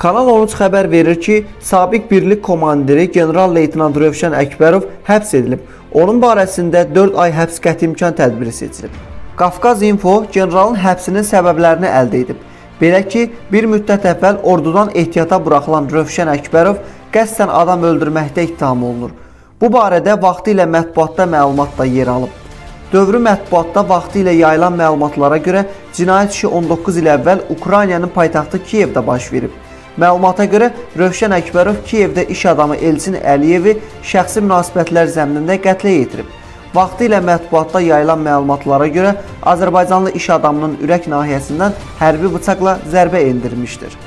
Kanal 13 xəbər verir ki, sabiq birlik komandiri general-leytenant Rövşən Əkbərov həbs edilib. Onun barəsində 4 ay həbs qəti imkan tədbiri seçilib. Qafqaz Info generalın həbsinin səbəblərini əldə edib. Belə ki, bir müddət əvvəl ordudan ehtiyata buraxılan Rövşən Əkbərov qəsdən adam öldürməkdə ittiham olunur. Bu barədə vaxtı ilə mətbuatda məlumat da yer alıb. Dövrü mətbuatda vaxtı ilə yayılan məlumatlara görə cinayət işi 19 il əvvəl Ukraynanın paytaxtı Kiyevdə baş verib. Məlumata görə Rövşən Əkbərov Kiyevdə iş adamı Elçin Əliyevi şəxsi münasibətlər zəminində qətlə yetirib. Vaxtı ilə mətbuatda yayılan məlumatlara görə Azərbaycanlı iş adamının ürək nahiyəsindən hərbi bıçaqla zərbə endirmişdir.